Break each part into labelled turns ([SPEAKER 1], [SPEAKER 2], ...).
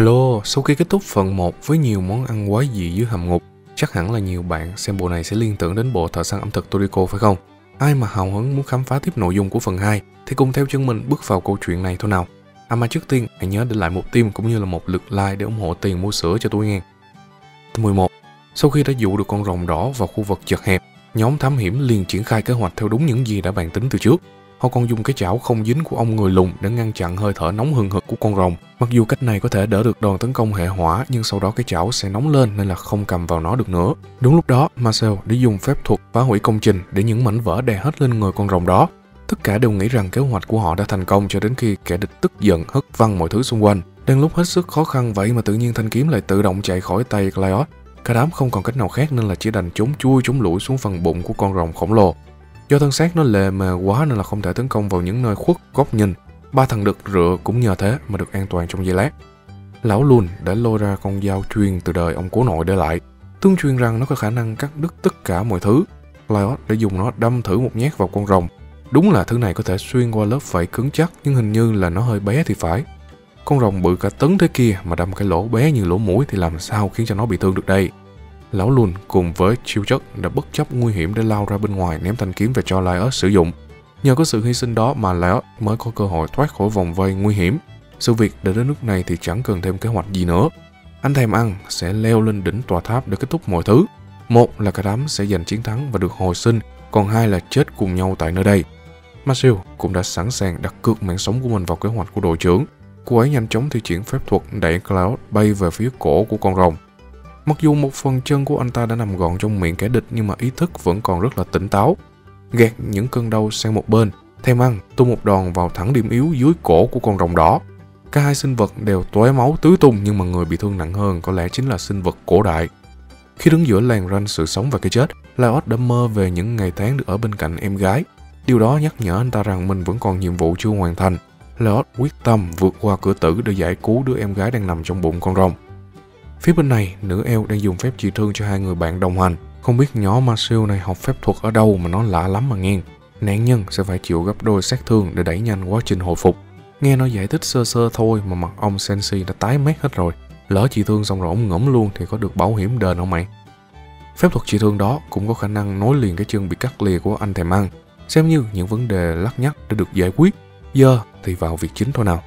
[SPEAKER 1] Hello, sau khi kết thúc phần 1 với nhiều món ăn quái dị dưới hầm ngục, chắc hẳn là nhiều bạn xem bộ này sẽ liên tưởng đến bộ thợ săn ẩm thực Toriko phải không? Ai mà hào hứng muốn khám phá tiếp nội dung của phần 2 thì cùng theo chân mình bước vào câu chuyện này thôi nào. À mà trước tiên, hãy nhớ để lại một tim cũng như là một lượt like để ủng hộ tiền mua sữa cho tôi nghe. 11. Sau khi đã dụ được con rồng đỏ vào khu vực chật hẹp, nhóm thám hiểm liền triển khai kế hoạch theo đúng những gì đã bàn tính từ trước. Họ còn dùng cái chảo không dính của ông người lùn để ngăn chặn hơi thở nóng hừng hực của con rồng. Mặc dù cách này có thể đỡ được đòn tấn công hệ hỏa, nhưng sau đó cái chảo sẽ nóng lên nên là không cầm vào nó được nữa. Đúng lúc đó, Marcel đã dùng phép thuật phá hủy công trình để những mảnh vỡ đè hết lên người con rồng đó. Tất cả đều nghĩ rằng kế hoạch của họ đã thành công cho đến khi kẻ địch tức giận hất văng mọi thứ xung quanh. Đang lúc hết sức khó khăn vậy mà tự nhiên thanh kiếm lại tự động chạy khỏi tay Cleos. Cả đám không còn cách nào khác nên là chỉ đành trốn chui trốn lủi xuống phần bụng của con rồng khổng lồ. Do thân xác nó lề mà quá nên là không thể tấn công vào những nơi khuất góc nhìn. Ba thằng đực rựa cũng nhờ thế mà được an toàn trong giây lát. Lão Lùn đã lôi ra con dao truyền từ đời ông cố nội để lại. Tương truyền rằng nó có khả năng cắt đứt tất cả mọi thứ. Lyot đã dùng nó đâm thử một nhát vào con rồng. Đúng là thứ này có thể xuyên qua lớp vảy cứng chắc, nhưng hình như là nó hơi bé thì phải. Con rồng bự cả tấn thế kia mà đâm cái lỗ bé như lỗ mũi thì làm sao khiến cho nó bị thương được đây. Lão lùn cùng với chiêu chất đã bất chấp nguy hiểm để lao ra bên ngoài ném thanh kiếm về cho Laios sử dụng. Nhờ có sự hy sinh đó mà Laios mới có cơ hội thoát khỏi vòng vây nguy hiểm. Sự việc đã đến nước này thì chẳng cần thêm kế hoạch gì nữa. Anh thèm ăn sẽ leo lên đỉnh tòa tháp để kết thúc mọi thứ. Một là cả đám sẽ giành chiến thắng và được hồi sinh, còn hai là chết cùng nhau tại nơi đây. Marcel cũng đã sẵn sàng đặt cược mạng sống của mình vào kế hoạch của đội trưởng. Cô ấy nhanh chóng thi triển phép thuật đẩy Cloud bay về phía cổ của con rồng. Mặc dù một phần chân của anh ta đã nằm gọn trong miệng kẻ địch nhưng mà ý thức vẫn còn rất là tỉnh táo. Gạt những cơn đau sang một bên, thêm ăn, tung một đòn vào thẳng điểm yếu dưới cổ của con rồng đỏ. Cả hai sinh vật đều tóe máu tứ tung nhưng mà người bị thương nặng hơn có lẽ chính là sinh vật cổ đại. Khi đứng giữa làng ranh sự sống và cái chết, Laos đã mơ về những ngày tháng được ở bên cạnh em gái. Điều đó nhắc nhở anh ta rằng mình vẫn còn nhiệm vụ chưa hoàn thành. Laos quyết tâm vượt qua cửa tử để giải cứu đứa em gái đang nằm trong bụng con rồng. Phía bên này, nữ eo đang dùng phép trị thương cho hai người bạn đồng hành. Không biết nhỏ Marcel này học phép thuật ở đâu mà nó lạ lắm mà nghe. Nạn nhân sẽ phải chịu gấp đôi sát thương để đẩy nhanh quá trình hồi phục. Nghe nó giải thích sơ sơ thôi mà mặt ông Sensi đã tái mét hết rồi. Lỡ trị thương xong rồi ông ngẫm luôn thì có được bảo hiểm đền không mày? Phép thuật trị thương đó cũng có khả năng nối liền cái chân bị cắt lìa của anh thèm ăn, xem như những vấn đề lắc nhắc đã được giải quyết. Giờ thì vào việc chính thôi nào.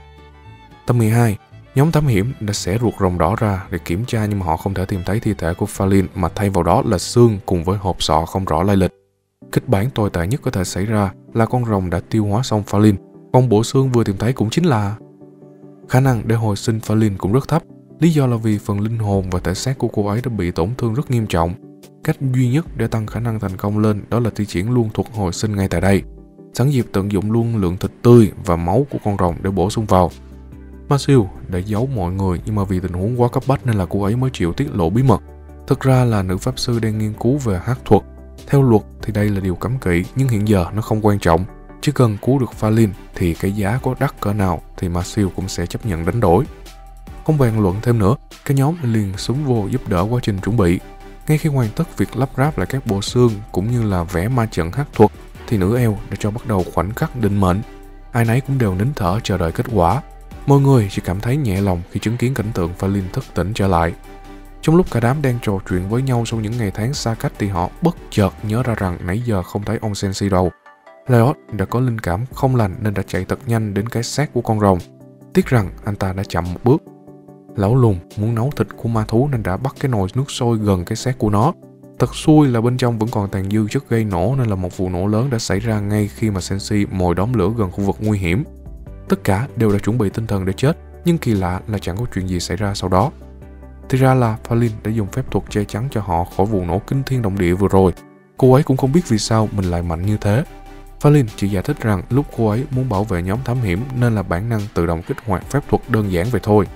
[SPEAKER 1] Tập 12 Nhóm thám hiểm đã xẻ ruột rồng đỏ ra để kiểm tra nhưng mà họ không thể tìm thấy thi thể của Falin mà thay vào đó là xương cùng với hộp sọ không rõ lai lịch. Kịch bản tồi tệ nhất có thể xảy ra là con rồng đã tiêu hóa xong Falin, còn bộ xương vừa tìm thấy cũng chính là... Khả năng để hồi sinh Falin cũng rất thấp, lý do là vì phần linh hồn và thể xác của cô ấy đã bị tổn thương rất nghiêm trọng. Cách duy nhất để tăng khả năng thành công lên đó là thi triển luôn thuật hồi sinh ngay tại đây. Sẵn dịp tận dụng luôn lượng thịt tươi và máu của con rồng để bổ sung vào, Matthew để giấu mọi người nhưng mà vì tình huống quá cấp bách nên là cô ấy mới chịu tiết lộ bí mật. Thực ra là nữ pháp sư đang nghiên cứu về hát thuật. Theo luật thì đây là điều cấm kỵ nhưng hiện giờ nó không quan trọng. Chỉ cần cứu được Phalin thì cái giá có đắt cỡ nào thì Marcel cũng sẽ chấp nhận đánh đổi. Không bàn luận thêm nữa, cái nhóm liền xuống vô giúp đỡ quá trình chuẩn bị. Ngay khi hoàn tất việc lắp ráp lại các bộ xương cũng như là vẽ ma trận hát thuật thì nữ eo đã cho bắt đầu khoảnh khắc định mệnh. Ai nấy cũng đều nín thở chờ đợi kết quả Mọi người chỉ cảm thấy nhẹ lòng khi chứng kiến cảnh tượng Falin thức tỉnh trở lại. Trong lúc cả đám đang trò chuyện với nhau sau những ngày tháng xa cách thì họ bất chợt nhớ ra rằng nãy giờ không thấy ông Sensi đâu. Leot đã có linh cảm không lành nên đã chạy thật nhanh đến cái xác của con rồng. Tiếc rằng anh ta đã chậm một bước. Lão lùng muốn nấu thịt của ma thú nên đã bắt cái nồi nước sôi gần cái xác của nó. Thật xui là bên trong vẫn còn tàn dư chất gây nổ nên là một vụ nổ lớn đã xảy ra ngay khi mà Sensi mồi đóm lửa gần khu vực nguy hiểm. Tất cả đều đã chuẩn bị tinh thần để chết, nhưng kỳ lạ là chẳng có chuyện gì xảy ra sau đó. Thì ra là Falin đã dùng phép thuật che chắn cho họ khỏi vụ nổ kinh thiên động địa vừa rồi. Cô ấy cũng không biết vì sao mình lại mạnh như thế. Falin chỉ giải thích rằng lúc cô ấy muốn bảo vệ nhóm thám hiểm nên là bản năng tự động kích hoạt phép thuật đơn giản vậy thôi.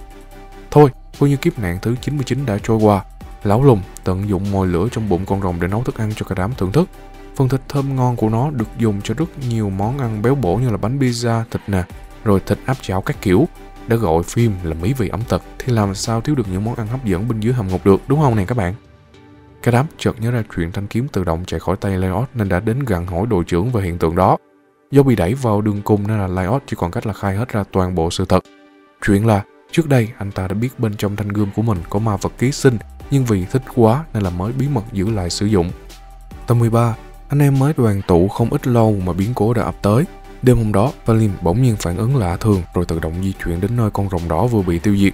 [SPEAKER 1] Thôi, coi như kiếp nạn thứ 99 đã trôi qua. Lão lùng tận dụng mồi lửa trong bụng con rồng để nấu thức ăn cho cả đám thưởng thức. Phần thịt thơm ngon của nó được dùng cho rất nhiều món ăn béo bổ như là bánh pizza, thịt nè, rồi thịt áp chảo các kiểu. Đã gọi phim là mỹ vị ẩm thực thì làm sao thiếu được những món ăn hấp dẫn bên dưới hầm ngục được đúng không nè các bạn? Cái đám chợt nhớ ra chuyện thanh kiếm tự động chạy khỏi tay Lyot nên đã đến gần hỏi đội trưởng về hiện tượng đó. Do bị đẩy vào đường cùng nên là Lyot chỉ còn cách là khai hết ra toàn bộ sự thật. Chuyện là Trước đây, anh ta đã biết bên trong thanh gươm của mình có ma vật ký sinh, nhưng vì thích quá nên là mới bí mật giữ lại sử dụng. Tầm 13, anh em mới đoàn tụ không ít lâu mà biến cố đã ập tới. Đêm hôm đó, Valin bỗng nhiên phản ứng lạ thường rồi tự động di chuyển đến nơi con rồng đỏ vừa bị tiêu diệt.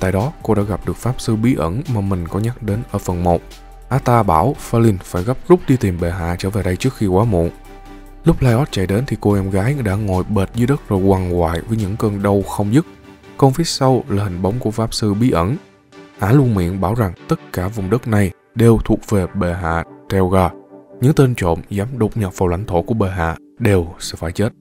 [SPEAKER 1] Tại đó, cô đã gặp được pháp sư bí ẩn mà mình có nhắc đến ở phần 1. Ata bảo Falin phải gấp rút đi tìm bệ hạ trở về đây trước khi quá muộn. Lúc Lyot chạy đến thì cô em gái đã ngồi bệt dưới đất rồi quằn quại với những cơn đau không dứt. Còn phía sau là hình bóng của pháp sư bí ẩn. Ả luôn miệng bảo rằng tất cả vùng đất này đều thuộc về bệ hạ Telga. Những tên trộm dám đột nhập vào lãnh thổ của bệ hạ đều sẽ phải chết.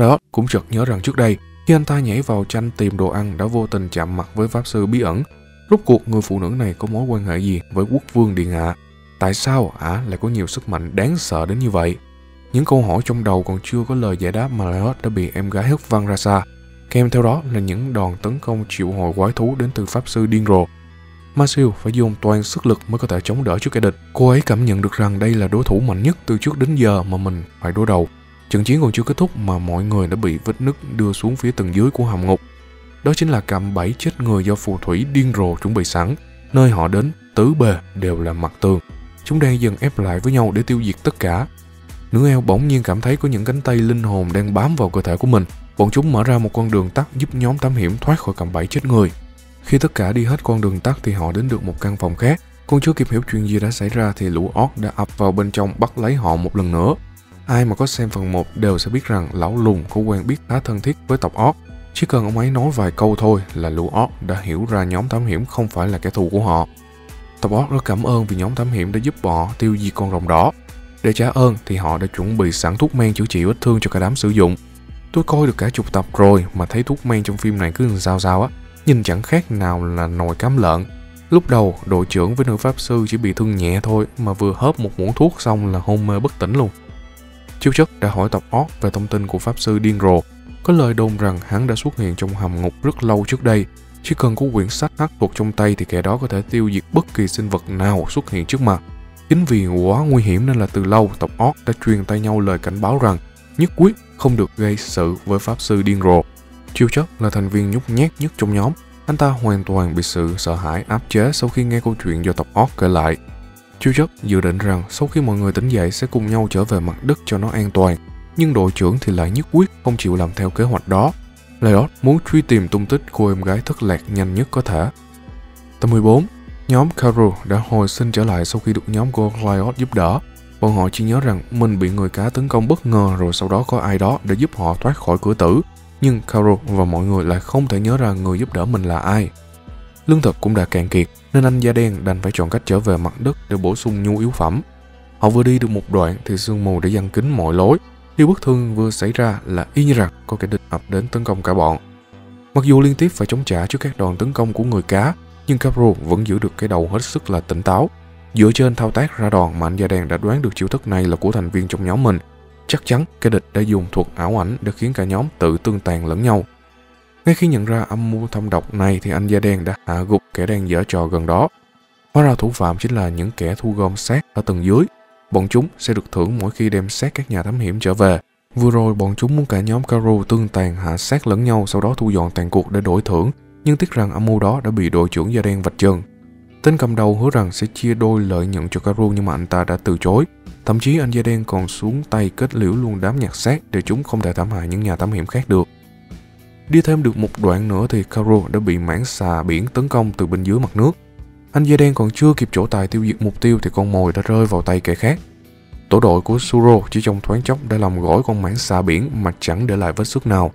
[SPEAKER 1] Lyot cũng chợt nhớ rằng trước đây, khi anh ta nhảy vào tranh tìm đồ ăn đã vô tình chạm mặt với pháp sư bí ẩn. Rốt cuộc, người phụ nữ này có mối quan hệ gì với quốc vương điện hạ? Tại sao ả lại có nhiều sức mạnh đáng sợ đến như vậy? Những câu hỏi trong đầu còn chưa có lời giải đáp mà Lyot đã bị em gái hất văng ra xa. Kèm theo đó là những đòn tấn công triệu hồi quái thú đến từ pháp sư điên rồ. Marcel phải dùng toàn sức lực mới có thể chống đỡ trước kẻ địch. Cô ấy cảm nhận được rằng đây là đối thủ mạnh nhất từ trước đến giờ mà mình phải đối đầu. Trận chiến còn chưa kết thúc mà mọi người đã bị vết nứt đưa xuống phía tầng dưới của hầm ngục. Đó chính là cạm bẫy chết người do phù thủy điên rồ chuẩn bị sẵn. Nơi họ đến, tứ bề đều là mặt tường. Chúng đang dần ép lại với nhau để tiêu diệt tất cả. Nữ eo bỗng nhiên cảm thấy có những cánh tay linh hồn đang bám vào cơ thể của mình. Bọn chúng mở ra một con đường tắt giúp nhóm thám hiểm thoát khỏi cạm bẫy chết người. Khi tất cả đi hết con đường tắt thì họ đến được một căn phòng khác. Còn chưa kịp hiểu chuyện gì đã xảy ra thì lũ orc đã ập vào bên trong bắt lấy họ một lần nữa. Ai mà có xem phần 1 đều sẽ biết rằng lão lùn có quen biết khá thân thiết với tộc Orc. Chỉ cần ông ấy nói vài câu thôi là lũ Orc đã hiểu ra nhóm thám hiểm không phải là kẻ thù của họ. Tộc Orc rất cảm ơn vì nhóm thám hiểm đã giúp họ tiêu diệt con rồng đỏ. Để trả ơn thì họ đã chuẩn bị sẵn thuốc men chữa trị vết thương cho cả đám sử dụng. Tôi coi được cả chục tập rồi mà thấy thuốc men trong phim này cứ sao sao á, nhìn chẳng khác nào là nồi cám lợn. Lúc đầu, đội trưởng với nữ pháp sư chỉ bị thương nhẹ thôi mà vừa hớp một muỗng thuốc xong là hôn mê bất tỉnh luôn. Chiêu chất đã hỏi tộc Orc về thông tin của Pháp Sư Điên Rồ. Có lời đồn rằng hắn đã xuất hiện trong hầm ngục rất lâu trước đây. Chỉ cần có quyển sách hắc thuật trong tay thì kẻ đó có thể tiêu diệt bất kỳ sinh vật nào xuất hiện trước mặt. Chính vì quá nguy hiểm nên là từ lâu tộc Orc đã truyền tay nhau lời cảnh báo rằng nhất quyết không được gây sự với Pháp Sư Điên Rồ. Chiêu chất là thành viên nhút nhát nhất trong nhóm. Anh ta hoàn toàn bị sự sợ hãi áp chế sau khi nghe câu chuyện do tộc Orc kể lại. Chú chất dự định rằng sau khi mọi người tỉnh dậy sẽ cùng nhau trở về mặt đất cho nó an toàn, nhưng đội trưởng thì lại nhất quyết không chịu làm theo kế hoạch đó. Lyot muốn truy tìm tung tích cô em gái thất lạc nhanh nhất có thể. Tập 14 Nhóm Karu đã hồi sinh trở lại sau khi được nhóm của Lyot giúp đỡ. Bọn họ chỉ nhớ rằng mình bị người cá tấn công bất ngờ rồi sau đó có ai đó để giúp họ thoát khỏi cửa tử. Nhưng Karu và mọi người lại không thể nhớ ra người giúp đỡ mình là ai. Lương thực cũng đã cạn kiệt, nên anh da đen đành phải chọn cách trở về mặt đất để bổ sung nhu yếu phẩm. Họ vừa đi được một đoạn thì sương mù đã giăng kín mọi lối. Điều bất thường vừa xảy ra là y như rằng có kẻ địch ập đến tấn công cả bọn. Mặc dù liên tiếp phải chống trả trước các đòn tấn công của người cá, nhưng Capro vẫn giữ được cái đầu hết sức là tỉnh táo. Dựa trên thao tác ra đòn mà anh da đen đã đoán được chiêu thức này là của thành viên trong nhóm mình. Chắc chắn kẻ địch đã dùng thuật ảo ảnh để khiến cả nhóm tự tương tàn lẫn nhau. Ngay khi nhận ra âm mưu thâm độc này thì anh da đen đã hạ gục kẻ đang dở trò gần đó. Hóa ra thủ phạm chính là những kẻ thu gom xác ở tầng dưới. Bọn chúng sẽ được thưởng mỗi khi đem xác các nhà thám hiểm trở về. Vừa rồi bọn chúng muốn cả nhóm Caro tương tàn hạ sát lẫn nhau sau đó thu dọn tàn cuộc để đổi thưởng, nhưng tiếc rằng âm mưu đó đã bị đội trưởng da đen vạch trần. Tên cầm đầu hứa rằng sẽ chia đôi lợi nhuận cho Caro nhưng mà anh ta đã từ chối. Thậm chí anh da đen còn xuống tay kết liễu luôn đám nhặt xác để chúng không thể thảm hại những nhà thám hiểm khác được. Đi thêm được một đoạn nữa thì Caro đã bị mảng xà biển tấn công từ bên dưới mặt nước. Anh da đen còn chưa kịp chỗ tài tiêu diệt mục tiêu thì con mồi đã rơi vào tay kẻ khác. Tổ đội của Suro chỉ trong thoáng chốc đã làm gỏi con mảng xà biển mà chẳng để lại vết xước nào.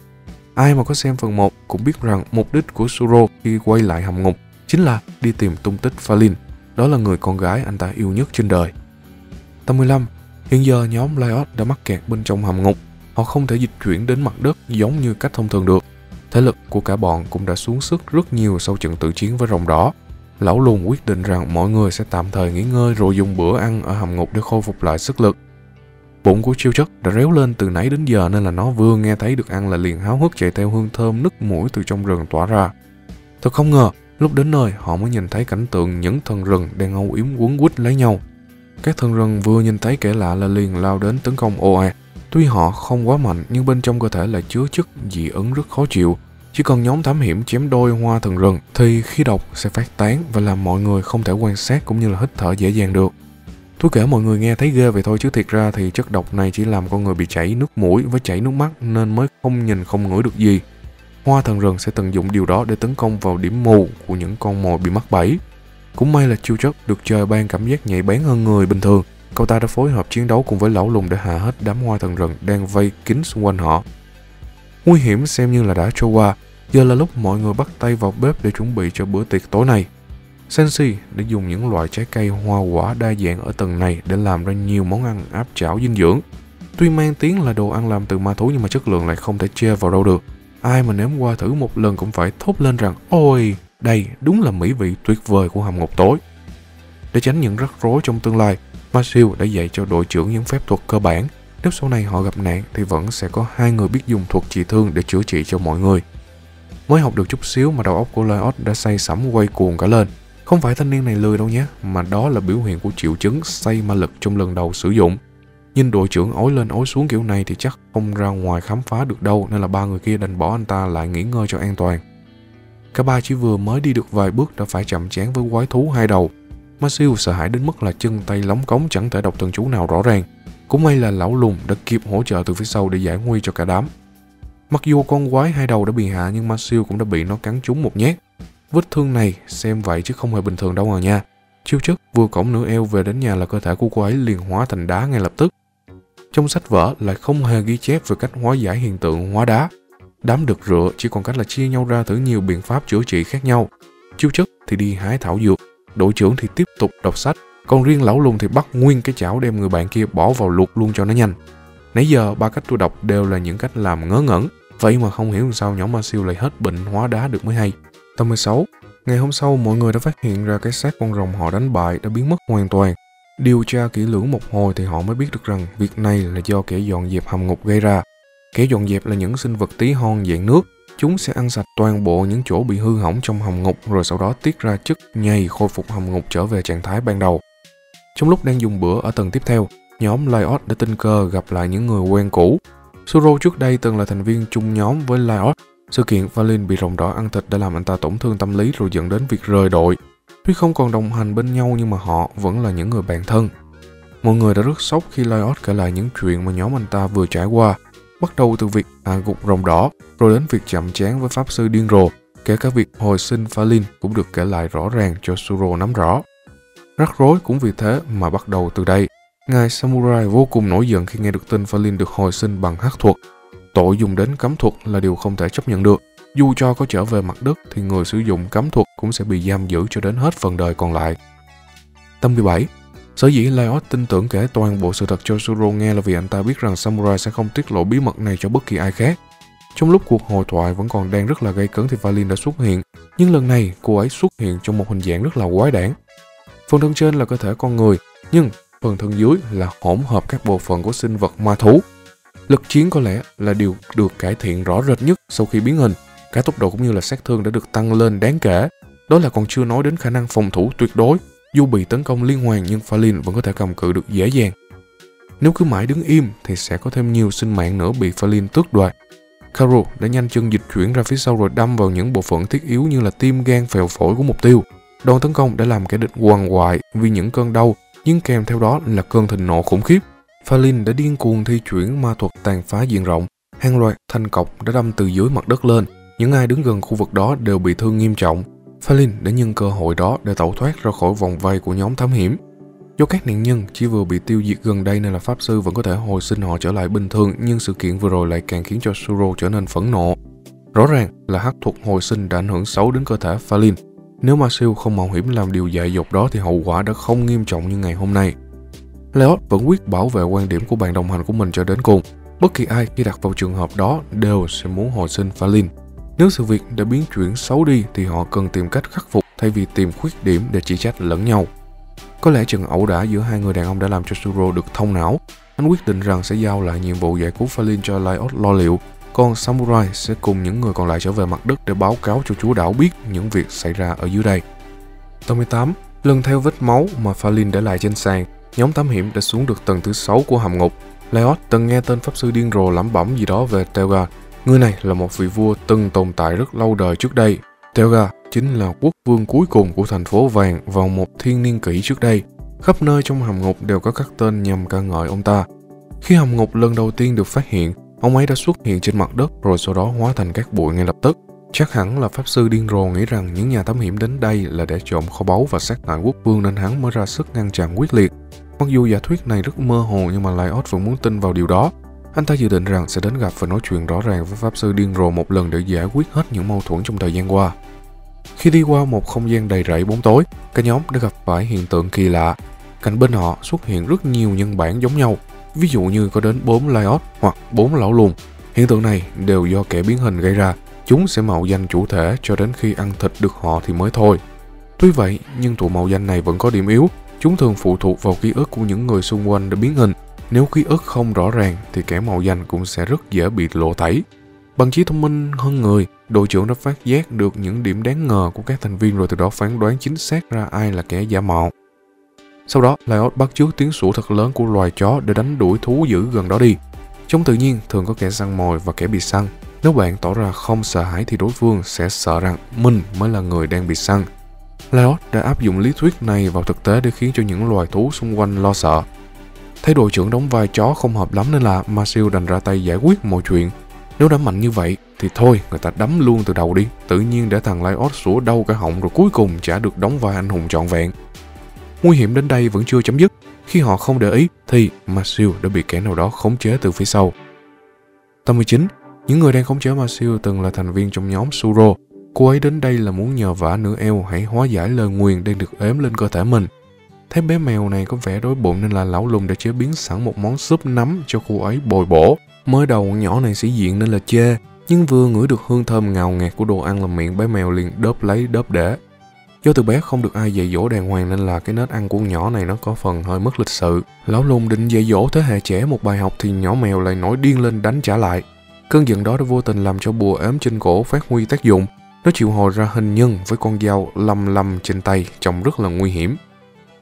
[SPEAKER 1] Ai mà có xem phần 1 cũng biết rằng mục đích của Suro khi quay lại hầm ngục chính là đi tìm tung tích Falin. Đó là người con gái anh ta yêu nhất trên đời. Tập 15 Hiện giờ nhóm Lyot đã mắc kẹt bên trong hầm ngục. Họ không thể dịch chuyển đến mặt đất giống như cách thông thường được. Thể lực của cả bọn cũng đã xuống sức rất nhiều sau trận tự chiến với rồng đỏ. Lão lùn quyết định rằng mọi người sẽ tạm thời nghỉ ngơi rồi dùng bữa ăn ở hầm ngục để khôi phục lại sức lực. Bụng của chiêu chất đã réo lên từ nãy đến giờ nên là nó vừa nghe thấy được ăn là liền háo hức chạy theo hương thơm nức mũi từ trong rừng tỏa ra. Thật không ngờ, lúc đến nơi họ mới nhìn thấy cảnh tượng những thần rừng đang âu yếm quấn quýt lấy nhau. Các thần rừng vừa nhìn thấy kẻ lạ là liền lao đến tấn công ồ ạt. E. Tuy họ không quá mạnh nhưng bên trong cơ thể lại chứa chất dị ứng rất khó chịu chỉ cần nhóm thám hiểm chém đôi hoa thần rừng thì khí độc sẽ phát tán và làm mọi người không thể quan sát cũng như là hít thở dễ dàng được. Tôi kể mọi người nghe thấy ghê vậy thôi chứ thiệt ra thì chất độc này chỉ làm con người bị chảy nước mũi với chảy nước mắt nên mới không nhìn không ngửi được gì. Hoa thần rừng sẽ tận dụng điều đó để tấn công vào điểm mù của những con mồi bị mắc bẫy. Cũng may là chiêu chất được trời ban cảm giác nhạy bén hơn người bình thường. Cậu ta đã phối hợp chiến đấu cùng với lão lùng để hạ hết đám hoa thần rừng đang vây kín xung quanh họ. Nguy hiểm xem như là đã trôi qua, giờ là lúc mọi người bắt tay vào bếp để chuẩn bị cho bữa tiệc tối nay. Sensi đã dùng những loại trái cây hoa quả đa dạng ở tầng này để làm ra nhiều món ăn áp chảo dinh dưỡng. Tuy mang tiếng là đồ ăn làm từ ma thú nhưng mà chất lượng lại không thể chê vào đâu được. Ai mà nếm qua thử một lần cũng phải thốt lên rằng Ôi, đây đúng là mỹ vị tuyệt vời của hầm ngục tối. Để tránh những rắc rối trong tương lai, Marshall đã dạy cho đội trưởng những phép thuật cơ bản. Nếu sau này họ gặp nạn thì vẫn sẽ có hai người biết dùng thuật trị thương để chữa trị cho mọi người. Mới học được chút xíu mà đầu óc của Lloyd đã say sẩm quay cuồng cả lên. Không phải thanh niên này lười đâu nhé, mà đó là biểu hiện của triệu chứng say ma lực trong lần đầu sử dụng. Nhìn đội trưởng ối lên ối xuống kiểu này thì chắc không ra ngoài khám phá được đâu nên là ba người kia đành bỏ anh ta lại nghỉ ngơi cho an toàn. Cả ba chỉ vừa mới đi được vài bước đã phải chậm chán với quái thú hai đầu. Matthew sợ hãi đến mức là chân tay lóng cống chẳng thể đọc thần chú nào rõ ràng. Cũng may là lão lùng đã kịp hỗ trợ từ phía sau để giải nguy cho cả đám. Mặc dù con quái hai đầu đã bị hạ nhưng Marcel cũng đã bị nó cắn trúng một nhát. Vết thương này xem vậy chứ không hề bình thường đâu à nha. Chiêu chức vừa cổng nửa eo về đến nhà là cơ thể của cô ấy liền hóa thành đá ngay lập tức. Trong sách vở lại không hề ghi chép về cách hóa giải hiện tượng hóa đá. Đám được rửa chỉ còn cách là chia nhau ra thử nhiều biện pháp chữa trị khác nhau. Chiêu chức thì đi hái thảo dược, đội trưởng thì tiếp tục đọc sách, còn riêng lão lùng thì bắt nguyên cái chảo đem người bạn kia bỏ vào luộc luôn cho nó nhanh. Nãy giờ ba cách tôi đọc đều là những cách làm ngớ ngẩn, vậy mà không hiểu sao nhỏ Ma siêu lại hết bệnh hóa đá được mới hay. Tập 16 Ngày hôm sau, mọi người đã phát hiện ra cái xác con rồng họ đánh bại đã biến mất hoàn toàn. Điều tra kỹ lưỡng một hồi thì họ mới biết được rằng việc này là do kẻ dọn dẹp hầm ngục gây ra. Kẻ dọn dẹp là những sinh vật tí hon dạng nước. Chúng sẽ ăn sạch toàn bộ những chỗ bị hư hỏng trong hầm ngục rồi sau đó tiết ra chất nhầy khôi phục hầm ngục trở về trạng thái ban đầu. Trong lúc đang dùng bữa ở tầng tiếp theo, nhóm Lyot đã tình cờ gặp lại những người quen cũ. Suro trước đây từng là thành viên chung nhóm với Lyot sự kiện Valin bị rồng đỏ ăn thịt đã làm anh ta tổn thương tâm lý rồi dẫn đến việc rời đội. Tuy không còn đồng hành bên nhau nhưng mà họ vẫn là những người bạn thân. Mọi người đã rất sốc khi Lyot kể lại những chuyện mà nhóm anh ta vừa trải qua. Bắt đầu từ việc hạ gục rồng đỏ, rồi đến việc chậm chán với pháp sư điên rồ, kể cả việc hồi sinh Valin cũng được kể lại rõ ràng cho Suro nắm rõ. Rắc rối cũng vì thế mà bắt đầu từ đây. Ngài Samurai vô cùng nổi giận khi nghe được tin Valin được hồi sinh bằng hắc thuật Tội dùng đến cấm thuật là điều không thể chấp nhận được. Dù cho có trở về mặt đất thì người sử dụng cấm thuật cũng sẽ bị giam giữ cho đến hết phần đời còn lại. Tâm 17 Sở dĩ Lyot tin tưởng kể toàn bộ sự thật cho Suro nghe là vì anh ta biết rằng Samurai sẽ không tiết lộ bí mật này cho bất kỳ ai khác. Trong lúc cuộc hội thoại vẫn còn đang rất là gây cấn thì Valin đã xuất hiện, nhưng lần này cô ấy xuất hiện trong một hình dạng rất là quái đản. Phần thân trên là cơ thể con người, nhưng phần thân dưới là hỗn hợp các bộ phận của sinh vật ma thú. Lực chiến có lẽ là điều được cải thiện rõ rệt nhất sau khi biến hình. Cả tốc độ cũng như là sát thương đã được tăng lên đáng kể. Đó là còn chưa nói đến khả năng phòng thủ tuyệt đối. Dù bị tấn công liên hoàn nhưng Falin vẫn có thể cầm cự được dễ dàng. Nếu cứ mãi đứng im thì sẽ có thêm nhiều sinh mạng nữa bị Falin tước đoạt. Caro đã nhanh chân dịch chuyển ra phía sau rồi đâm vào những bộ phận thiết yếu như là tim gan phèo phổi của mục tiêu. Đòn tấn công đã làm kẻ địch quằn quại vì những cơn đau, nhưng kèm theo đó là cơn thịnh nộ khủng khiếp. Falin đã điên cuồng thi chuyển ma thuật tàn phá diện rộng. Hàng loạt thanh cọc đã đâm từ dưới mặt đất lên. Những ai đứng gần khu vực đó đều bị thương nghiêm trọng. Falin đã nhân cơ hội đó để tẩu thoát ra khỏi vòng vây của nhóm thám hiểm. Do các nạn nhân chỉ vừa bị tiêu diệt gần đây nên là Pháp Sư vẫn có thể hồi sinh họ trở lại bình thường, nhưng sự kiện vừa rồi lại càng khiến cho Suro trở nên phẫn nộ. Rõ ràng là hắc thuật hồi sinh đã ảnh hưởng xấu đến cơ thể Falin. Nếu Marcel không mạo hiểm làm điều dại dột đó thì hậu quả đã không nghiêm trọng như ngày hôm nay. Leot vẫn quyết bảo vệ quan điểm của bạn đồng hành của mình cho đến cùng. Bất kỳ ai khi đặt vào trường hợp đó đều sẽ muốn hồi sinh Falin. Nếu sự việc đã biến chuyển xấu đi thì họ cần tìm cách khắc phục thay vì tìm khuyết điểm để chỉ trách lẫn nhau. Có lẽ trận ẩu đả giữa hai người đàn ông đã làm cho Suro được thông não. Anh quyết định rằng sẽ giao lại nhiệm vụ giải cứu Falin cho Lyot lo liệu, con Samurai sẽ cùng những người còn lại trở về mặt đất để báo cáo cho chúa đảo biết những việc xảy ra ở dưới đây. Tập 18 Lần theo vết máu mà Falin để lại trên sàn, nhóm thám hiểm đã xuống được tầng thứ 6 của hầm ngục. Leot từng nghe tên pháp sư điên rồ lẩm bẩm gì đó về Telga. Người này là một vị vua từng tồn tại rất lâu đời trước đây. Telga chính là quốc vương cuối cùng của thành phố vàng vào một thiên niên kỷ trước đây. Khắp nơi trong hầm ngục đều có các tên nhằm ca ngợi ông ta. Khi hầm ngục lần đầu tiên được phát hiện, ông ấy đã xuất hiện trên mặt đất rồi sau đó hóa thành các bụi ngay lập tức. Chắc hẳn là pháp sư điên rồ nghĩ rằng những nhà thám hiểm đến đây là để trộm kho báu và sát hại quốc vương nên hắn mới ra sức ngăn chặn quyết liệt. Mặc dù giả thuyết này rất mơ hồ nhưng mà Lyot vẫn muốn tin vào điều đó. Anh ta dự định rằng sẽ đến gặp và nói chuyện rõ ràng với pháp sư điên rồ một lần để giải quyết hết những mâu thuẫn trong thời gian qua. Khi đi qua một không gian đầy rẫy bóng tối, cả nhóm đã gặp phải hiện tượng kỳ lạ. Cạnh bên họ xuất hiện rất nhiều nhân bản giống nhau, ví dụ như có đến 4 Lyot hoặc 4 lão lùn. Hiện tượng này đều do kẻ biến hình gây ra, chúng sẽ mạo danh chủ thể cho đến khi ăn thịt được họ thì mới thôi. Tuy vậy, nhưng tụ mạo danh này vẫn có điểm yếu, chúng thường phụ thuộc vào ký ức của những người xung quanh để biến hình. Nếu ký ức không rõ ràng thì kẻ mạo danh cũng sẽ rất dễ bị lộ tẩy. Bằng trí thông minh hơn người, đội trưởng đã phát giác được những điểm đáng ngờ của các thành viên rồi từ đó phán đoán chính xác ra ai là kẻ giả mạo. Sau đó, Lyot bắt chước tiếng sủa thật lớn của loài chó để đánh đuổi thú dữ gần đó đi. Trong tự nhiên thường có kẻ săn mồi và kẻ bị săn. Nếu bạn tỏ ra không sợ hãi thì đối phương sẽ sợ rằng mình mới là người đang bị săn. Lyot đã áp dụng lý thuyết này vào thực tế để khiến cho những loài thú xung quanh lo sợ. Thấy đội trưởng đóng vai chó không hợp lắm nên là Marcel đành ra tay giải quyết mọi chuyện. Nếu đã mạnh như vậy thì thôi người ta đấm luôn từ đầu đi. Tự nhiên để thằng Lyot sủa đau cả họng rồi cuối cùng chả được đóng vai anh hùng trọn vẹn. Nguy hiểm đến đây vẫn chưa chấm dứt. Khi họ không để ý thì Marcel đã bị kẻ nào đó khống chế từ phía sau. Tập 19. Những người đang khống chế Marcel từng là thành viên trong nhóm Suro. Cô ấy đến đây là muốn nhờ vả nữ eo hãy hóa giải lời nguyền đang được ếm lên cơ thể mình. Thấy bé mèo này có vẻ đói bụng nên là lão lùng đã chế biến sẵn một món súp nấm cho cô ấy bồi bổ. Mới đầu nhỏ này sĩ diện nên là chê, nhưng vừa ngửi được hương thơm ngào ngạt của đồ ăn là miệng bé mèo liền đớp lấy đớp để. Do từ bé không được ai dạy dỗ đàng hoàng nên là cái nết ăn của nhỏ này nó có phần hơi mất lịch sự. Lão lùng định dạy dỗ thế hệ trẻ một bài học thì nhỏ mèo lại nổi điên lên đánh trả lại. Cơn giận đó đã vô tình làm cho bùa ếm trên cổ phát huy tác dụng. Nó triệu hồi ra hình nhân với con dao lầm lầm trên tay, trông rất là nguy hiểm.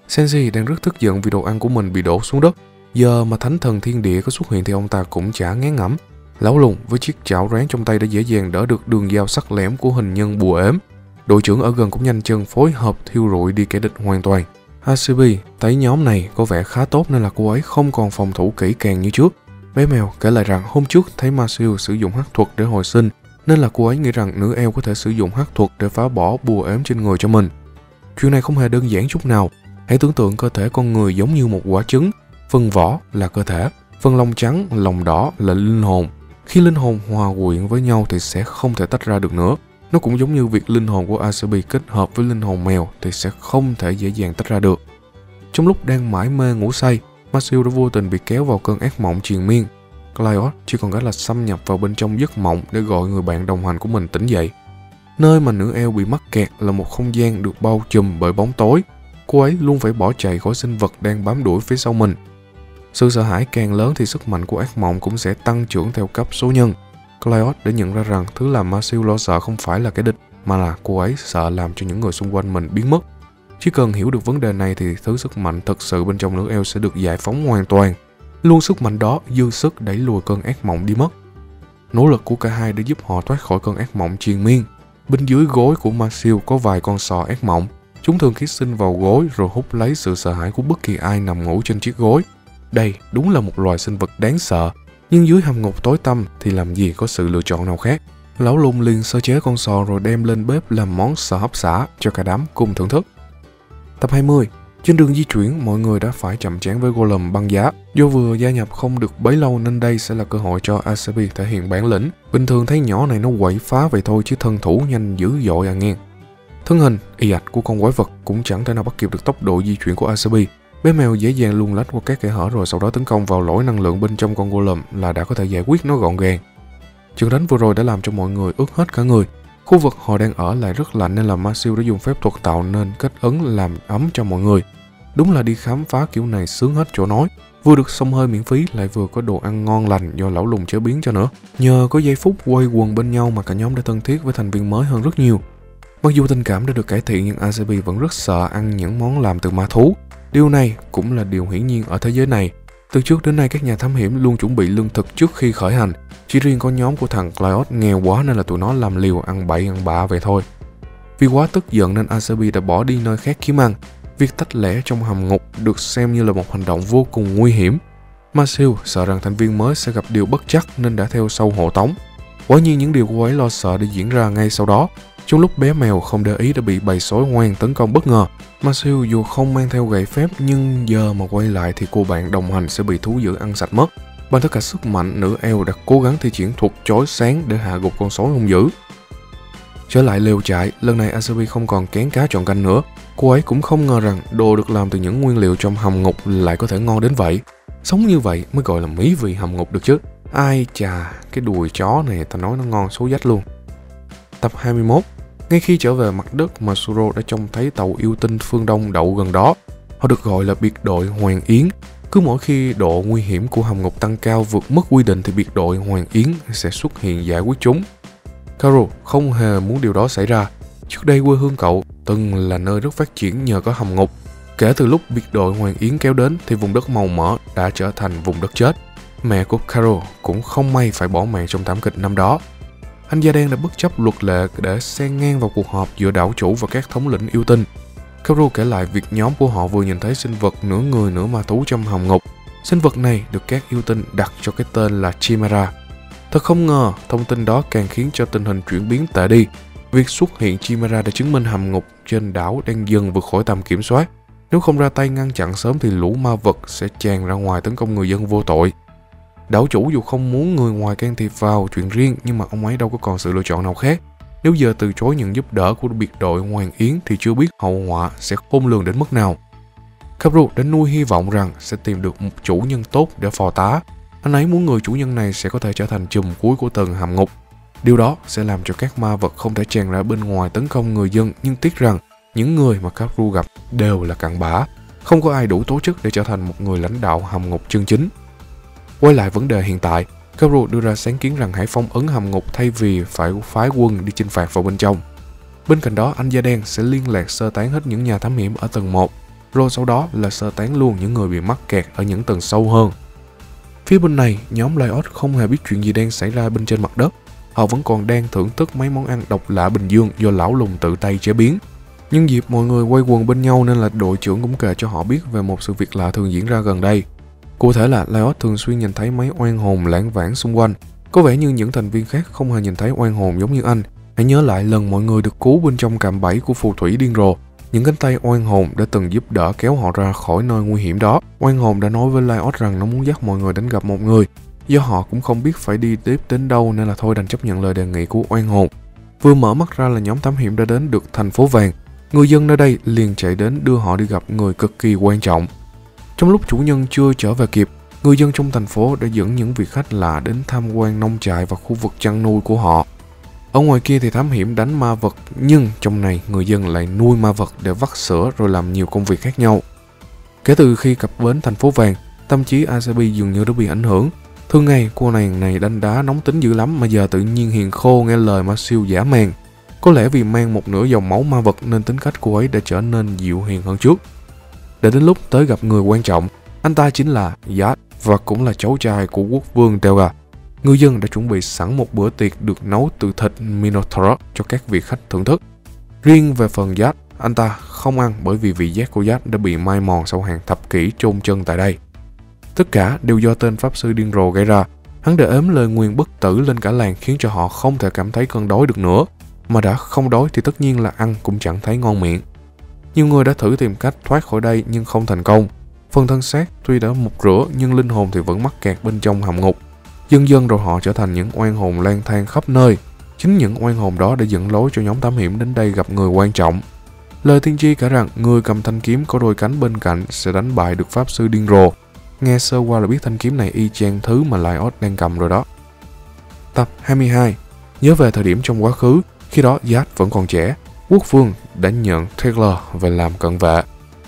[SPEAKER 1] senji đang rất tức giận vì đồ ăn của mình bị đổ xuống đất. Giờ mà thánh thần thiên địa có xuất hiện thì ông ta cũng chả ngán ngẩm. Lão lùng với chiếc chảo rán trong tay đã dễ dàng đỡ được đường dao sắc lẻm của hình nhân bùa ếm. Đội trưởng ở gần cũng nhanh chân phối hợp thiêu rụi đi kẻ địch hoàn toàn. ACB thấy nhóm này có vẻ khá tốt nên là cô ấy không còn phòng thủ kỹ càng như trước. Bé mèo kể lại rằng hôm trước thấy Marcel sử dụng hắc thuật để hồi sinh nên là cô ấy nghĩ rằng nữ eo có thể sử dụng hắc thuật để phá bỏ bùa ếm trên người cho mình. Chuyện này không hề đơn giản chút nào. Hãy tưởng tượng cơ thể con người giống như một quả trứng, phần vỏ là cơ thể, phần lòng trắng, lòng đỏ là linh hồn. Khi linh hồn hòa quyện với nhau thì sẽ không thể tách ra được nữa. Nó cũng giống như việc linh hồn của Asobi kết hợp với linh hồn mèo thì sẽ không thể dễ dàng tách ra được. Trong lúc đang mãi mê ngủ say, Marcel đã vô tình bị kéo vào cơn ác mộng triền miên. Clyde chỉ còn cách là xâm nhập vào bên trong giấc mộng để gọi người bạn đồng hành của mình tỉnh dậy. Nơi mà nữ eo bị mắc kẹt là một không gian được bao trùm bởi bóng tối. Cô ấy luôn phải bỏ chạy khỏi sinh vật đang bám đuổi phía sau mình. Sự sợ hãi càng lớn thì sức mạnh của ác mộng cũng sẽ tăng trưởng theo cấp số nhân. Clyde đã nhận ra rằng thứ làm Marcel lo sợ không phải là cái địch, mà là cô ấy sợ làm cho những người xung quanh mình biến mất. Chỉ cần hiểu được vấn đề này thì thứ sức mạnh thật sự bên trong nữ eo sẽ được giải phóng hoàn toàn. Luôn sức mạnh đó dư sức đẩy lùi cơn ác mộng đi mất. Nỗ lực của cả hai đã giúp họ thoát khỏi cơn ác mộng triền miên. Bên dưới gối của Marcel có vài con sò ác mộng. Chúng thường ký sinh vào gối rồi hút lấy sự sợ hãi của bất kỳ ai nằm ngủ trên chiếc gối. Đây đúng là một loài sinh vật đáng sợ nhưng dưới hầm ngục tối tăm thì làm gì có sự lựa chọn nào khác. Lão lùng liền sơ chế con sò rồi đem lên bếp làm món sò hấp xả cho cả đám cùng thưởng thức. Tập 20 trên đường di chuyển, mọi người đã phải chậm chán với Golem băng giá. Do vừa gia nhập không được bấy lâu nên đây sẽ là cơ hội cho Asabi thể hiện bản lĩnh. Bình thường thấy nhỏ này nó quậy phá vậy thôi chứ thân thủ nhanh dữ dội à nghe. Thân hình, y ạch của con quái vật cũng chẳng thể nào bắt kịp được tốc độ di chuyển của Asabi. Bé mèo dễ dàng luồn lách qua các kẽ hở rồi sau đó tấn công vào lỗi năng lượng bên trong con golem là đã có thể giải quyết nó gọn gàng. Trận đánh vừa rồi đã làm cho mọi người ướt hết cả người. Khu vực họ đang ở lại rất lạnh nên là Marcel đã dùng phép thuật tạo nên kết ấn làm ấm cho mọi người. Đúng là đi khám phá kiểu này sướng hết chỗ nói. Vừa được xông hơi miễn phí lại vừa có đồ ăn ngon lành do lão lùng chế biến cho nữa. Nhờ có giây phút quay quần bên nhau mà cả nhóm đã thân thiết với thành viên mới hơn rất nhiều. Mặc dù tình cảm đã được cải thiện nhưng ACB vẫn rất sợ ăn những món làm từ ma thú Điều này cũng là điều hiển nhiên ở thế giới này. Từ trước đến nay, các nhà thám hiểm luôn chuẩn bị lương thực trước khi khởi hành. Chỉ riêng có nhóm của thằng Clyde nghèo quá nên là tụi nó làm liều ăn bậy, ăn bạ vậy thôi. Vì quá tức giận nên Asabi đã bỏ đi nơi khác kiếm ăn. Việc tách lẻ trong hầm ngục được xem như là một hành động vô cùng nguy hiểm. Marcel sợ rằng thành viên mới sẽ gặp điều bất chắc nên đã theo sau hộ tống. Quả nhiên, những điều cô ấy lo sợ đã diễn ra ngay sau đó. Trong lúc bé mèo không để ý đã bị bầy sói ngoan tấn công bất ngờ, Marcel dù không mang theo gậy phép nhưng giờ mà quay lại thì cô bạn đồng hành sẽ bị thú dữ ăn sạch mất. Bằng tất cả sức mạnh, nữ eo đã cố gắng thi triển thuật chói sáng để hạ gục con sói hung dữ. Trở lại lều trại, lần này Asabi không còn kén cá chọn canh nữa. Cô ấy cũng không ngờ rằng đồ được làm từ những nguyên liệu trong hầm ngục lại có thể ngon đến vậy. Sống như vậy mới gọi là mỹ vị hầm ngục được chứ. Ai chà, cái đùi chó này ta nói nó ngon số dách luôn. Tập 21 Ngay khi trở về mặt đất Masuro đã trông thấy tàu yêu tinh phương Đông đậu gần đó. Họ được gọi là biệt đội Hoàng Yến. Cứ mỗi khi độ nguy hiểm của hầm ngục tăng cao vượt mức quy định thì biệt đội Hoàng Yến sẽ xuất hiện giải quyết chúng. Caro, không hề muốn điều đó xảy ra. Trước đây quê hương cậu từng là nơi rất phát triển nhờ có hầm ngục. Kể từ lúc biệt đội Hoàng Yến kéo đến thì vùng đất màu mỡ đã trở thành vùng đất chết. Mẹ của Caro cũng không may phải bỏ mạng trong thảm kịch năm đó. Anh da đen đã bất chấp luật lệ để xen ngang vào cuộc họp giữa đảo chủ và các thống lĩnh yêu tinh. Caro kể lại việc nhóm của họ vừa nhìn thấy sinh vật nửa người nửa ma thú trong hầm ngục. Sinh vật này được các yêu tinh đặt cho cái tên là Chimera. Thật không ngờ, thông tin đó càng khiến cho tình hình chuyển biến tệ đi. Việc xuất hiện Chimera đã chứng minh hầm ngục trên đảo đang dần vượt khỏi tầm kiểm soát. Nếu không ra tay ngăn chặn sớm thì lũ ma vật sẽ tràn ra ngoài tấn công người dân vô tội. Đảo chủ dù không muốn người ngoài can thiệp vào chuyện riêng, nhưng mà ông ấy đâu có còn sự lựa chọn nào khác. Nếu giờ từ chối những giúp đỡ của biệt đội Hoàng Yến thì chưa biết hậu họa sẽ khôn lường đến mức nào. Capru đã nuôi hy vọng rằng sẽ tìm được một chủ nhân tốt để phò tá. Anh ấy muốn người chủ nhân này sẽ có thể trở thành chùm cuối của tầng hàm ngục. Điều đó sẽ làm cho các ma vật không thể tràn ra bên ngoài tấn công người dân, nhưng tiếc rằng những người mà Capru gặp đều là cặn bã. Không có ai đủ tố chức để trở thành một người lãnh đạo hàm ngục chân chính. Quay lại vấn đề hiện tại, Karu đưa ra sáng kiến rằng hãy phong ấn hầm ngục thay vì phải phái quân đi chinh phạt vào bên trong. Bên cạnh đó, anh da đen sẽ liên lạc sơ tán hết những nhà thám hiểm ở tầng 1, rồi sau đó là sơ tán luôn những người bị mắc kẹt ở những tầng sâu hơn. Phía bên này, nhóm Lyot không hề biết chuyện gì đang xảy ra bên trên mặt đất. Họ vẫn còn đang thưởng thức mấy món ăn độc lạ Bình Dương do lão lùng tự tay chế biến. Nhưng dịp mọi người quay quần bên nhau nên là đội trưởng cũng kể cho họ biết về một sự việc lạ thường diễn ra gần đây. Cụ thể là Laios thường xuyên nhìn thấy mấy oan hồn lãng vãng xung quanh. Có vẻ như những thành viên khác không hề nhìn thấy oan hồn giống như anh. Hãy nhớ lại lần mọi người được cứu bên trong cạm bẫy của phù thủy điên rồ. Những cánh tay oan hồn đã từng giúp đỡ kéo họ ra khỏi nơi nguy hiểm đó. Oan hồn đã nói với Laios rằng nó muốn dắt mọi người đến gặp một người. Do họ cũng không biết phải đi tiếp đến đâu nên là thôi đành chấp nhận lời đề nghị của oan hồn. Vừa mở mắt ra là nhóm thám hiểm đã đến được thành phố vàng. Người dân nơi đây liền chạy đến đưa họ đi gặp người cực kỳ quan trọng. Trong lúc chủ nhân chưa trở về kịp, người dân trong thành phố đã dẫn những vị khách lạ đến tham quan nông trại và khu vực chăn nuôi của họ. Ở ngoài kia thì thám hiểm đánh ma vật, nhưng trong này người dân lại nuôi ma vật để vắt sữa rồi làm nhiều công việc khác nhau. Kể từ khi cập bến thành phố vàng, tâm trí Asabi dường như đã bị ảnh hưởng. Thường ngày cô nàng này đánh đá nóng tính dữ lắm mà giờ tự nhiên hiền khô nghe lời mà siêu giả màng. Có lẽ vì mang một nửa dòng máu ma vật nên tính cách cô ấy đã trở nên dịu hiền hơn trước. Để đến lúc tới gặp người quan trọng, anh ta chính là Yat và cũng là cháu trai của quốc vương Delga. Người dân đã chuẩn bị sẵn một bữa tiệc được nấu từ thịt Minotaur cho các vị khách thưởng thức. Riêng về phần Yat, anh ta không ăn bởi vì vị giác của Yat đã bị mai mòn sau hàng thập kỷ chôn chân tại đây. Tất cả đều do tên pháp sư điên rồ gây ra. Hắn đã ếm lời nguyền bất tử lên cả làng khiến cho họ không thể cảm thấy cơn đói được nữa. Mà đã không đói thì tất nhiên là ăn cũng chẳng thấy ngon miệng. Nhiều người đã thử tìm cách thoát khỏi đây nhưng không thành công. Phần thân xác tuy đã mục rửa nhưng linh hồn thì vẫn mắc kẹt bên trong hầm ngục. Dần dần rồi họ trở thành những oan hồn lang thang khắp nơi. Chính những oan hồn đó đã dẫn lối cho nhóm thám hiểm đến đây gặp người quan trọng. Lời tiên tri cả rằng người cầm thanh kiếm có đôi cánh bên cạnh sẽ đánh bại được pháp sư điên rồ. Nghe sơ qua là biết thanh kiếm này y chang thứ mà Lyot đang cầm rồi đó. Tập 22 Nhớ về thời điểm trong quá khứ, khi đó Yad vẫn còn trẻ, quốc vương đã nhận Taylor về làm cận vệ.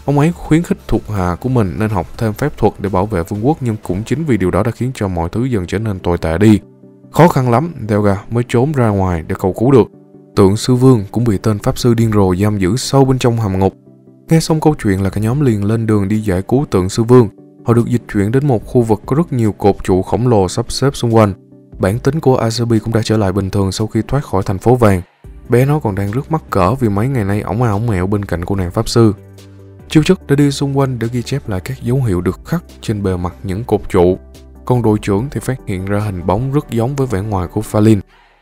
[SPEAKER 1] Ông ấy khuyến khích thuộc hạ của mình nên học thêm phép thuật để bảo vệ vương quốc nhưng cũng chính vì điều đó đã khiến cho mọi thứ dần trở nên tồi tệ đi. Khó khăn lắm, Delga mới trốn ra ngoài để cầu cứu được. Tượng sư vương cũng bị tên pháp sư điên rồ giam giữ sâu bên trong hầm ngục. Nghe xong câu chuyện là cả nhóm liền lên đường đi giải cứu tượng sư vương. Họ được dịch chuyển đến một khu vực có rất nhiều cột trụ khổng lồ sắp xếp xung quanh. Bản tính của Asabi cũng đã trở lại bình thường sau khi thoát khỏi thành phố vàng. Bé nó còn đang rất mắc cỡ vì mấy ngày nay ổng a ổng mẹo bên cạnh cô nàng pháp sư. Chiêu chức đã đi xung quanh để ghi chép lại các dấu hiệu được khắc trên bề mặt những cột trụ. Còn đội trưởng thì phát hiện ra hình bóng rất giống với vẻ ngoài của Falin.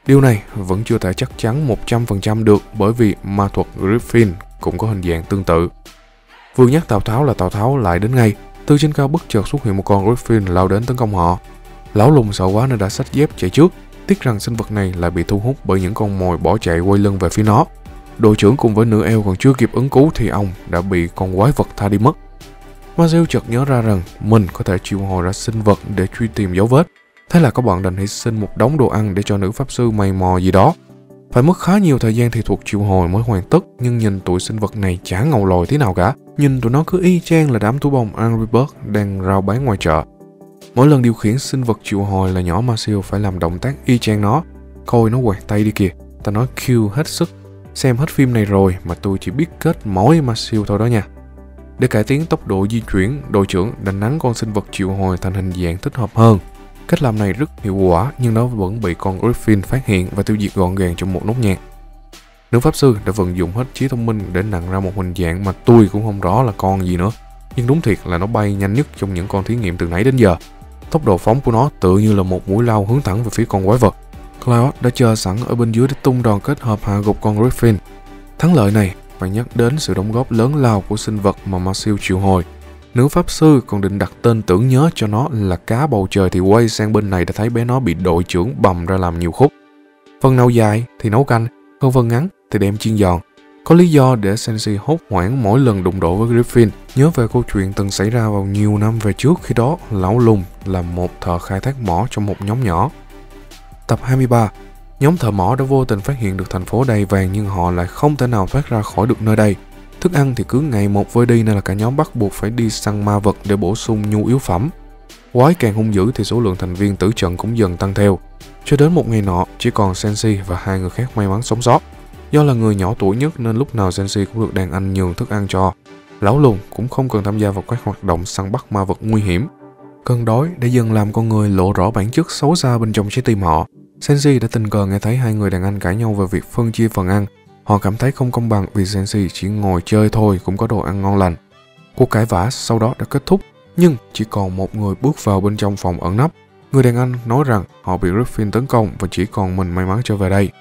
[SPEAKER 1] Điều này vẫn chưa thể chắc chắn 100% được bởi vì ma thuật Griffin cũng có hình dạng tương tự. Vừa nhắc Tào Tháo là Tào Tháo lại đến ngay, từ trên cao bất chợt xuất hiện một con Griffin lao đến tấn công họ. Lão lùng sợ quá nên đã xách dép chạy trước, tiếc rằng sinh vật này lại bị thu hút bởi những con mồi bỏ chạy quay lưng về phía nó. Đội trưởng cùng với nữ eo còn chưa kịp ứng cứu thì ông đã bị con quái vật tha đi mất. Marcel chợt nhớ ra rằng mình có thể triệu hồi ra sinh vật để truy tìm dấu vết. Thế là các bạn đành hy sinh một đống đồ ăn để cho nữ pháp sư mày mò gì đó. Phải mất khá nhiều thời gian thì thuộc triệu hồi mới hoàn tất, nhưng nhìn tụi sinh vật này chả ngầu lòi thế nào cả. Nhìn tụi nó cứ y chang là đám thú bông Angry Bird đang rao bán ngoài chợ. Mỗi lần điều khiển sinh vật triệu hồi là nhỏ Marcel phải làm động tác y chang nó. Coi nó quạt tay đi kìa, ta nói Q hết sức. Xem hết phim này rồi mà tôi chỉ biết kết mỗi Marcel thôi đó nha. Để cải tiến tốc độ di chuyển, đội trưởng đã nắn con sinh vật triệu hồi thành hình dạng thích hợp hơn. Cách làm này rất hiệu quả nhưng nó vẫn bị con Griffin phát hiện và tiêu diệt gọn gàng trong một nốt nhạc. Nữ pháp sư đã vận dụng hết trí thông minh để nặng ra một hình dạng mà tôi cũng không rõ là con gì nữa. Nhưng đúng thiệt là nó bay nhanh nhất trong những con thí nghiệm từ nãy đến giờ. Tốc độ phóng của nó tự như là một mũi lao hướng thẳng về phía con quái vật. Cloud đã chờ sẵn ở bên dưới để tung đòn kết hợp hạ gục con Griffin. Thắng lợi này phải nhắc đến sự đóng góp lớn lao của sinh vật mà Marcel triệu hồi. Nữ pháp sư còn định đặt tên tưởng nhớ cho nó là cá bầu trời thì quay sang bên này đã thấy bé nó bị đội trưởng bầm ra làm nhiều khúc. Phần nào dài thì nấu canh, còn phần ngắn thì đem chiên giòn. Có lý do để Sensi hốt hoảng mỗi lần đụng độ với Griffin. Nhớ về câu chuyện từng xảy ra vào nhiều năm về trước khi đó Lão Lùng là một thợ khai thác mỏ trong một nhóm nhỏ. Tập 23 Nhóm thợ mỏ đã vô tình phát hiện được thành phố đầy vàng nhưng họ lại không thể nào thoát ra khỏi được nơi đây. Thức ăn thì cứ ngày một vơi đi nên là cả nhóm bắt buộc phải đi săn ma vật để bổ sung nhu yếu phẩm. Quái càng hung dữ thì số lượng thành viên tử trận cũng dần tăng theo. Cho đến một ngày nọ, chỉ còn Sensi và hai người khác may mắn sống sót. Do là người nhỏ tuổi nhất nên lúc nào Sensi cũng được đàn anh nhường thức ăn cho. Lão lùn cũng không cần tham gia vào các hoạt động săn bắt ma vật nguy hiểm. Cơn đói đã dần làm con người lộ rõ bản chất xấu xa bên trong trái tim họ. Sensi đã tình cờ nghe thấy hai người đàn anh cãi nhau về việc phân chia phần ăn. Họ cảm thấy không công bằng vì Sensi chỉ ngồi chơi thôi cũng có đồ ăn ngon lành. Cuộc cãi vã sau đó đã kết thúc, nhưng chỉ còn một người bước vào bên trong phòng ẩn nấp. Người đàn anh nói rằng họ bị Griffin tấn công và chỉ còn mình may mắn trở về đây.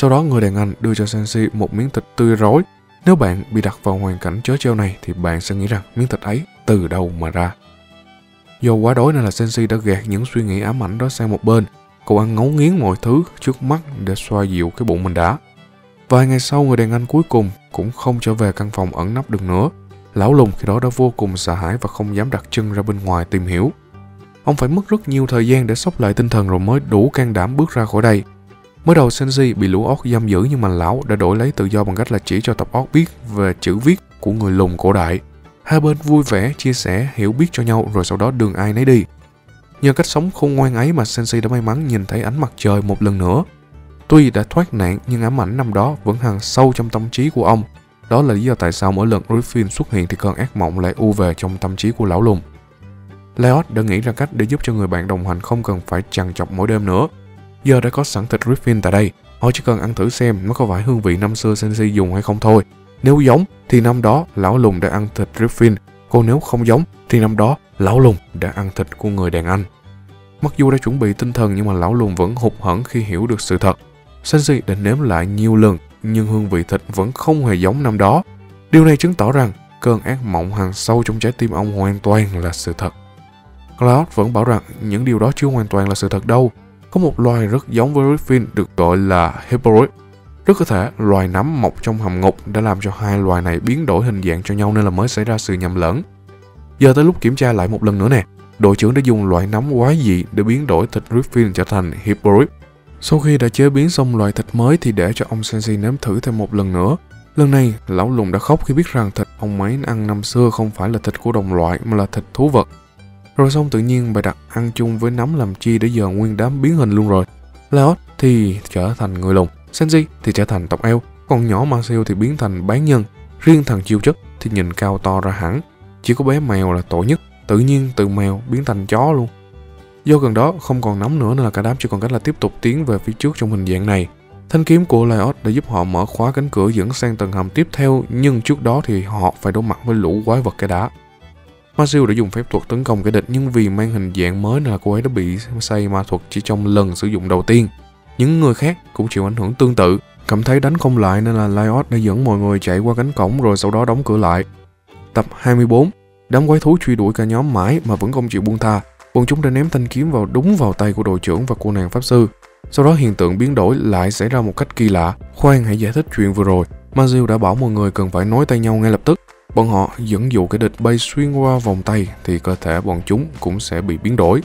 [SPEAKER 1] Sau đó người đàn anh đưa cho Sensi một miếng thịt tươi rối. Nếu bạn bị đặt vào hoàn cảnh chớ treo này thì bạn sẽ nghĩ rằng miếng thịt ấy từ đâu mà ra. Do quá đói nên là Sensi đã gạt những suy nghĩ ám ảnh đó sang một bên. Cậu ăn ngấu nghiến mọi thứ trước mắt để xoa dịu cái bụng mình đã. Vài ngày sau, người đàn anh cuối cùng cũng không trở về căn phòng ẩn nấp được nữa. Lão lùng khi đó đã vô cùng sợ hãi và không dám đặt chân ra bên ngoài tìm hiểu. Ông phải mất rất nhiều thời gian để sốc lại tinh thần rồi mới đủ can đảm bước ra khỏi đây. Mới đầu Senji bị lũ óc giam giữ nhưng mà lão đã đổi lấy tự do bằng cách là chỉ cho tập óc biết về chữ viết của người lùng cổ đại. Hai bên vui vẻ, chia sẻ, hiểu biết cho nhau rồi sau đó đường ai nấy đi. Nhờ cách sống khôn ngoan ấy mà Sensi đã may mắn nhìn thấy ánh mặt trời một lần nữa. Tuy đã thoát nạn nhưng ám ảnh năm đó vẫn hằn sâu trong tâm trí của ông. Đó là lý do tại sao mỗi lần Griffin xuất hiện thì cơn ác mộng lại u về trong tâm trí của lão lùng. Leot đã nghĩ ra cách để giúp cho người bạn đồng hành không cần phải chằn chọc mỗi đêm nữa. Giờ đã có sẵn thịt Griffin tại đây, họ chỉ cần ăn thử xem nó có phải hương vị năm xưa Sensi dùng hay không thôi. Nếu giống thì năm đó lão lùng đã ăn thịt Griffin, còn nếu không giống thì năm đó lão lùng đã ăn thịt của người đàn anh. Mặc dù đã chuẩn bị tinh thần nhưng mà lão lùng vẫn hụt hẫng khi hiểu được sự thật. Sensi đã nếm lại nhiều lần nhưng hương vị thịt vẫn không hề giống năm đó. Điều này chứng tỏ rằng cơn ác mộng hàng sâu trong trái tim ông hoàn toàn là sự thật. Cloud vẫn bảo rằng những điều đó chưa hoàn toàn là sự thật đâu. Có một loài rất giống với Griffin được gọi là hyperoid Rất có thể loài nấm mọc trong hầm ngục đã làm cho hai loài này biến đổi hình dạng cho nhau nên là mới xảy ra sự nhầm lẫn. Giờ tới lúc kiểm tra lại một lần nữa nè. Đội trưởng đã dùng loại nấm quái dị để biến đổi thịt Griffin trở thành hyperoid Sau khi đã chế biến xong loại thịt mới thì để cho ông Sensi nếm thử thêm một lần nữa. Lần này, lão lùng đã khóc khi biết rằng thịt ông ấy ăn năm xưa không phải là thịt của đồng loại mà là thịt thú vật. Rồi xong tự nhiên bài đặt ăn chung với nấm làm chi để giờ nguyên đám biến hình luôn rồi. Leot thì trở thành người lùng, Senji thì trở thành tộc eo, còn nhỏ Marcel thì biến thành bán nhân. Riêng thằng chiêu chất thì nhìn cao to ra hẳn. Chỉ có bé mèo là tội nhất. tự nhiên từ mèo biến thành chó luôn. Do gần đó không còn nóng nữa nên là cả đám chỉ còn cách là tiếp tục tiến về phía trước trong hình dạng này. Thanh kiếm của Lyot đã giúp họ mở khóa cánh cửa dẫn sang tầng hầm tiếp theo, nhưng trước đó thì họ phải đối mặt với lũ quái vật cái đá. Mazil đã dùng phép thuật tấn công kẻ địch nhưng vì mang hình dạng mới nên là cô ấy đã bị say ma thuật chỉ trong lần sử dụng đầu tiên. Những người khác cũng chịu ảnh hưởng tương tự, cảm thấy đánh không lại nên là Lyot đã dẫn mọi người chạy qua cánh cổng rồi sau đó đóng cửa lại. Tập 24 Đám quái thú truy đuổi cả nhóm mãi mà vẫn không chịu buông tha. Bọn chúng đã ném thanh kiếm vào đúng vào tay của đội trưởng và cô nàng pháp sư. Sau đó hiện tượng biến đổi lại xảy ra một cách kỳ lạ. Khoan hãy giải thích chuyện vừa rồi. Mazil đã bảo mọi người cần phải nối tay nhau ngay lập tức. Bọn họ dẫn dụ kẻ địch bay xuyên qua vòng tay thì cơ thể bọn chúng cũng sẽ bị biến đổi.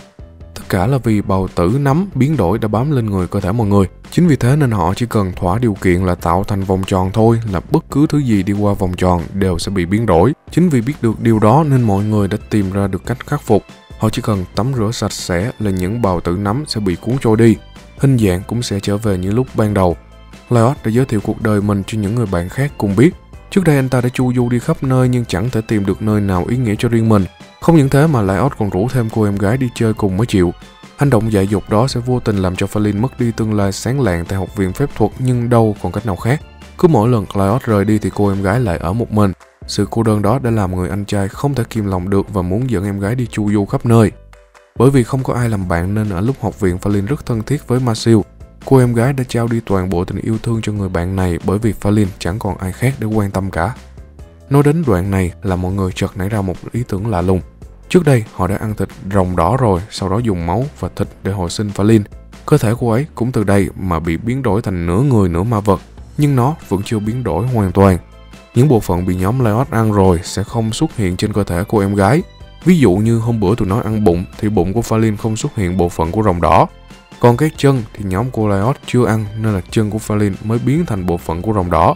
[SPEAKER 1] Tất cả là vì bào tử nắm biến đổi đã bám lên người cơ thể mọi người. Chính vì thế nên họ chỉ cần thỏa điều kiện là tạo thành vòng tròn thôi, là bất cứ thứ gì đi qua vòng tròn đều sẽ bị biến đổi. Chính vì biết được điều đó nên mọi người đã tìm ra được cách khắc phục. Họ chỉ cần tắm rửa sạch sẽ là những bào tử nắm sẽ bị cuốn trôi đi. Hình dạng cũng sẽ trở về như lúc ban đầu. Lyot đã giới thiệu cuộc đời mình cho những người bạn khác cùng biết. Trước đây anh ta đã chu du đi khắp nơi nhưng chẳng thể tìm được nơi nào ý nghĩa cho riêng mình. Không những thế mà Lyot còn rủ thêm cô em gái đi chơi cùng mới chịu. Hành động dại dột đó sẽ vô tình làm cho Falin mất đi tương lai sáng lạng tại học viện phép thuật nhưng đâu còn cách nào khác. Cứ mỗi lần Lyot rời đi thì cô em gái lại ở một mình. Sự cô đơn đó đã làm người anh trai không thể kìm lòng được và muốn dẫn em gái đi chu du khắp nơi. Bởi vì không có ai làm bạn nên ở lúc học viện Falin rất thân thiết với Marcel. Cô em gái đã trao đi toàn bộ tình yêu thương cho người bạn này bởi vì Falin chẳng còn ai khác để quan tâm cả. Nói đến đoạn này là mọi người chợt nảy ra một ý tưởng lạ lùng. Trước đây họ đã ăn thịt rồng đỏ rồi, sau đó dùng máu và thịt để hồi sinh Falin. Cơ thể cô ấy cũng từ đây mà bị biến đổi thành nửa người nửa ma vật, nhưng nó vẫn chưa biến đổi hoàn toàn. Những bộ phận bị nhóm Leot ăn rồi sẽ không xuất hiện trên cơ thể cô em gái. Ví dụ như hôm bữa tụi nó ăn bụng thì bụng của Falin không xuất hiện bộ phận của rồng đỏ. Còn cái chân thì nhóm cô Lyot chưa ăn nên là chân của Falin mới biến thành bộ phận của rồng đỏ.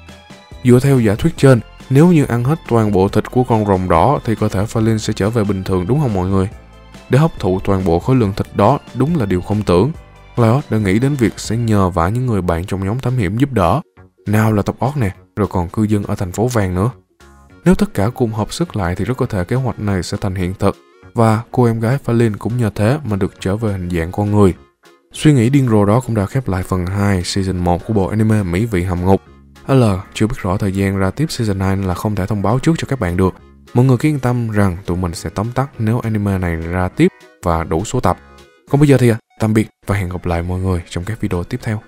[SPEAKER 1] Dựa theo giả thuyết trên, nếu như ăn hết toàn bộ thịt của con rồng đỏ thì cơ thể Falin sẽ trở về bình thường đúng không mọi người? Để hấp thụ toàn bộ khối lượng thịt đó đúng là điều không tưởng. Lyot đã nghĩ đến việc sẽ nhờ vả những người bạn trong nhóm thám hiểm giúp đỡ. Nào là tập ót nè, rồi còn cư dân ở thành phố vàng nữa. Nếu tất cả cùng hợp sức lại thì rất có thể kế hoạch này sẽ thành hiện thực và cô em gái Falin cũng nhờ thế mà được trở về hình dạng con người. Suy nghĩ điên rồ đó cũng đã khép lại phần 2 season 1 của bộ anime Mỹ vị hầm ngục. L chưa biết rõ thời gian ra tiếp season 2 là không thể thông báo trước cho các bạn được. Mọi người cứ yên tâm rằng tụi mình sẽ tóm tắt nếu anime này ra tiếp và đủ số tập. Còn bây giờ thì à, tạm biệt và hẹn gặp lại mọi người trong các video tiếp theo.